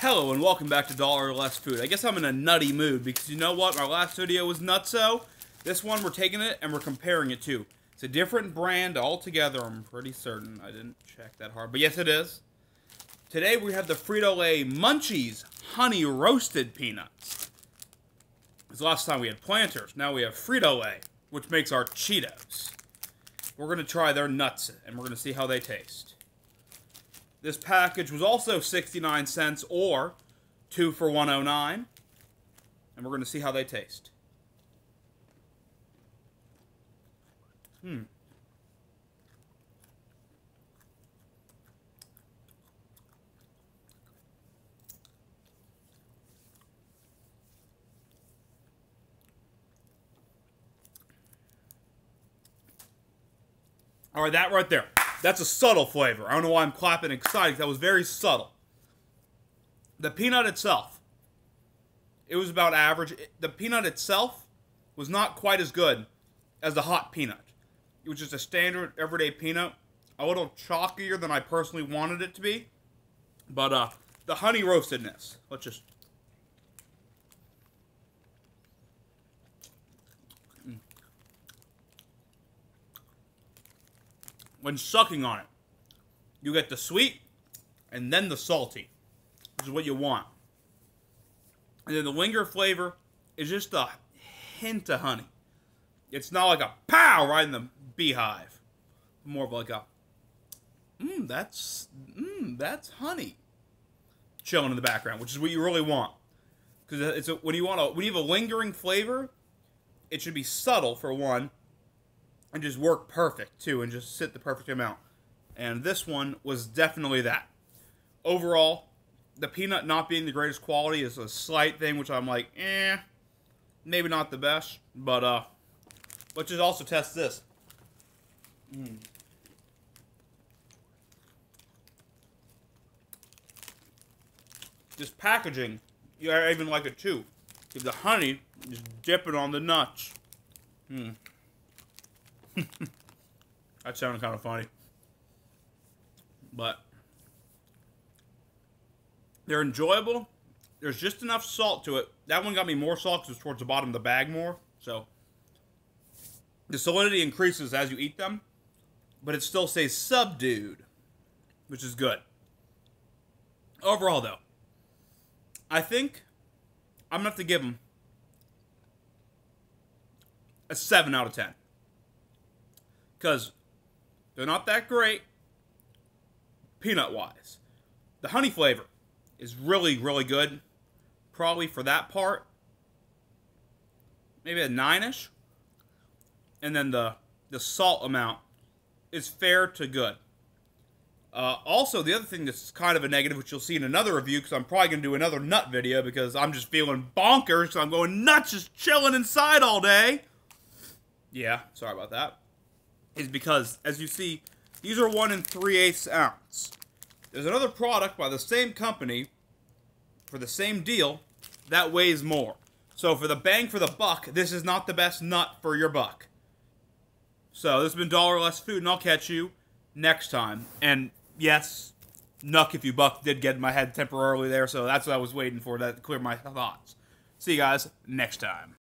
Hello and welcome back to Dollar Less Food. I guess I'm in a nutty mood because you know what? My last video was nutso. This one we're taking it and we're comparing it to. It's a different brand altogether, I'm pretty certain. I didn't check that hard, but yes it is. Today we have the Frito-Lay Munchies Honey Roasted Peanuts. Because last time we had Planters, now we have Frito-Lay, which makes our Cheetos. We're going to try their nuts and we're going to see how they taste. This package was also 69 cents or 2 for 109. And we're going to see how they taste. Hmm. All right, that right there. That's a subtle flavor. I don't know why I'm clapping excited. That was very subtle. The peanut itself, it was about average. The peanut itself was not quite as good as the hot peanut. It was just a standard everyday peanut, a little chalkier than I personally wanted it to be. But uh, the honey roastedness, let's just when sucking on it, you get the sweet and then the salty. This is what you want. And then the linger flavor is just a hint of honey. It's not like a pow right in the beehive. More of like a, mmm, that's, mmm, that's honey. Chilling in the background, which is what you really want. Because it's a, when you want a, when you have a lingering flavor, it should be subtle for one, and just work perfect too and just sit the perfect amount. And this one was definitely that. Overall, the peanut not being the greatest quality is a slight thing which I'm like, eh, maybe not the best, but uh let's just also test this. Mm. This packaging, you I even like it too. The honey is dipping on the nuts. Hmm. that sounded kind of funny. But they're enjoyable. There's just enough salt to it. That one got me more salt because it's towards the bottom of the bag more. So the salinity increases as you eat them, but it still stays subdued, which is good. Overall, though, I think I'm going to have to give them a 7 out of 10 because they're not that great peanut wise. The honey flavor is really, really good. Probably for that part, maybe a nine ish. And then the, the salt amount is fair to good. Uh, also, the other thing that's kind of a negative, which you'll see in another review, because I'm probably going to do another nut video because I'm just feeling bonkers. So I'm going nuts, just chilling inside all day. Yeah, sorry about that is because, as you see, these are 1 and 3 eighths ounce. There's another product by the same company for the same deal that weighs more. So for the bang for the buck, this is not the best nut for your buck. So this has been Dollar Less Food, and I'll catch you next time. And yes, Nuck if you buck did get in my head temporarily there, so that's what I was waiting for, that to clear my thoughts. See you guys next time.